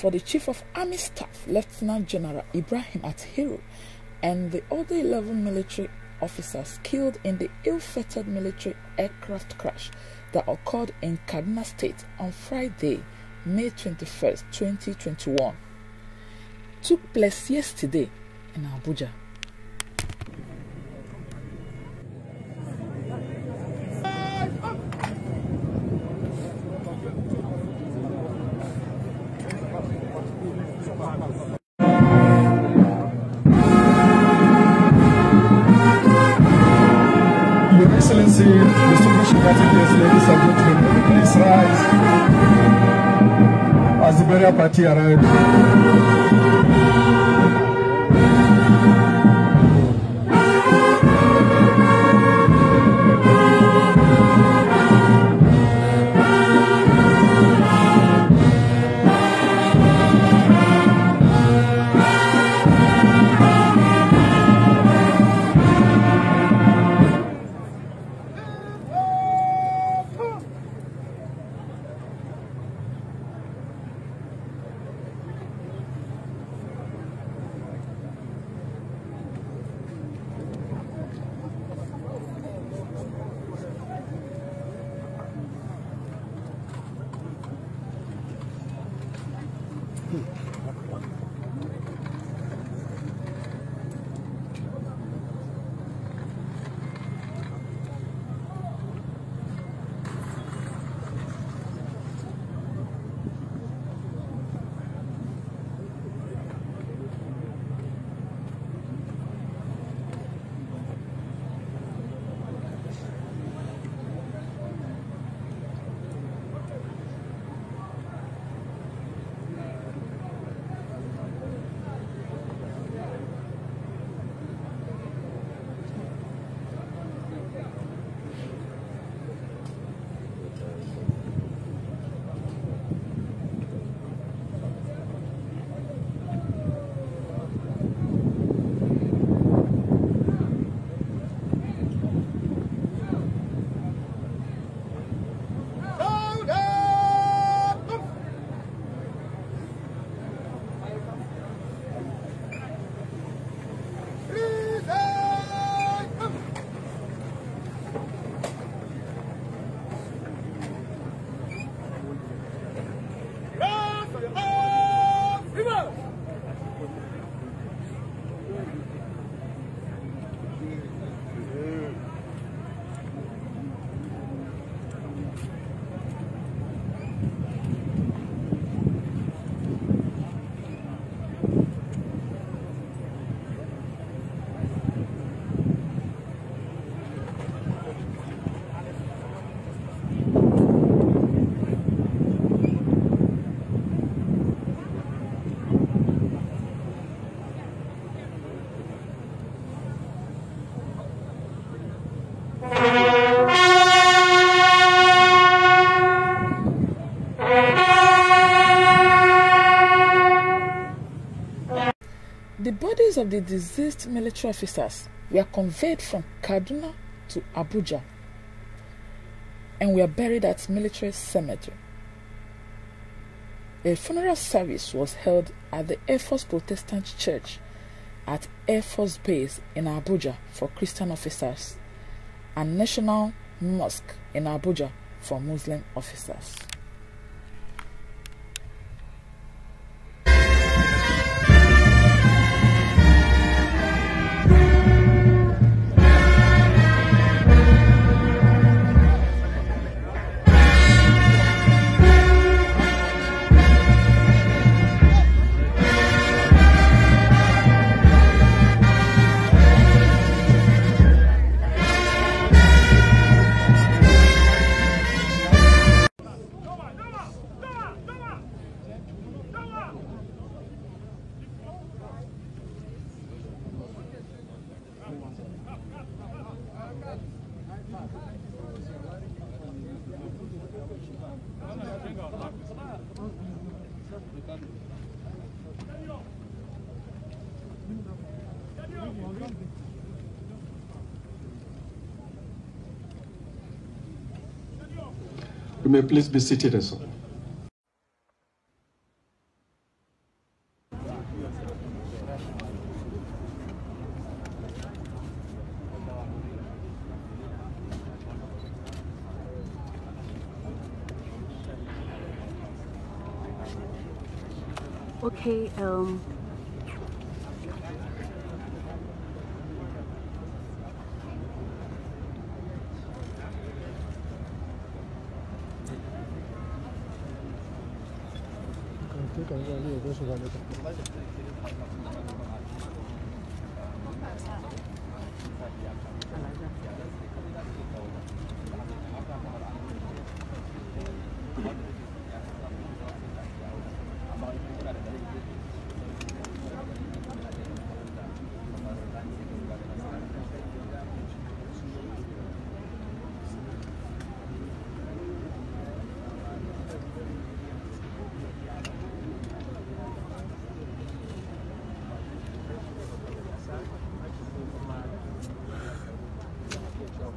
For the Chief of Army Staff, Lieutenant General Ibrahim Atahiru, and the other 11 military officers killed in the ill-fated military aircraft crash that occurred in Kaduna State on Friday, May 21st, 2021, took place yesterday in Abuja. Superior Party arrived. Of the deceased military officers were conveyed from Kaduna to Abuja and were buried at military cemetery. A funeral service was held at the Air Force Protestant Church at Air Force Base in Abuja for Christian officers and National Mosque in Abuja for Muslim officers. You may please be seated as well. Okay, um, ส่ว你有หญ่ที่อยู่ก็สุ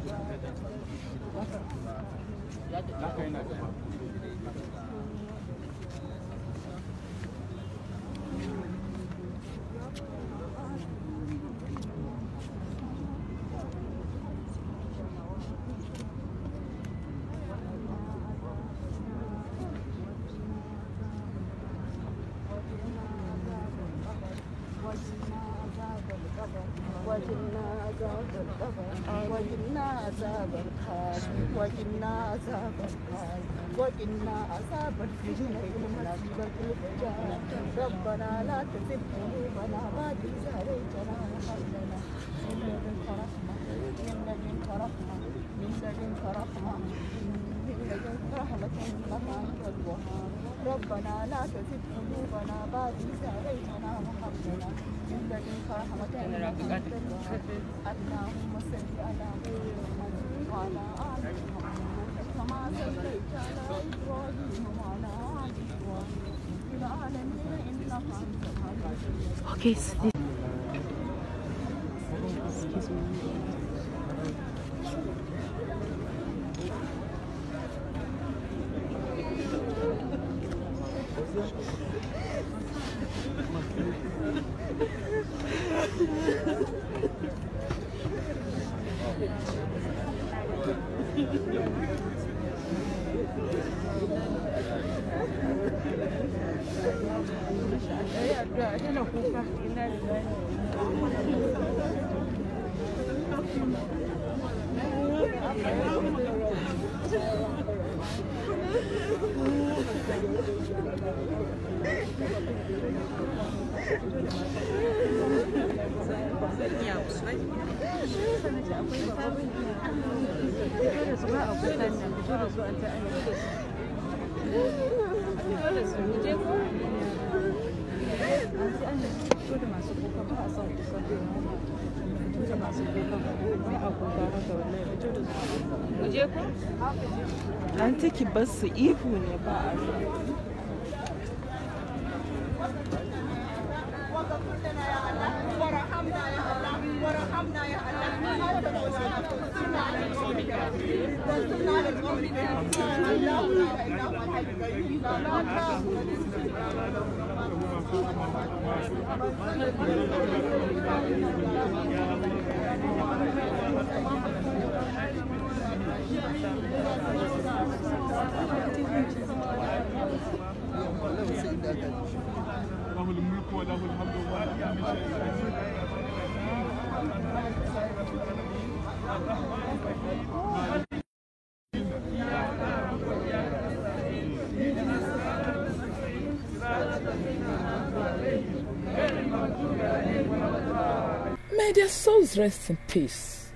Thank you. وقنا عذاب القبر وقنا عذاب الخار وقنا عذاب الخار وقنا عذاب الفتنة ربنا لا تزغ قلوبنا بعد إذ هديتنا وهب من لدنك رحمة من لدنك رحمة من لدنك رحمة رحمة أنت الوهاب ربنا لا تزغ قلوبنا بعد إذ هديتنا وهب لنا من لدنك رحمة إنك اللهم صل على وعلى آل كما صليت على إبراهيم وعلى آل إبراهيم في العالمين إنك أنت الحميد tana kuka ina akwai babban fito da a kuka nan fito da su take ba su ihu ne ba a له الملك وله الحمد وله كل شيء May their souls rest in peace.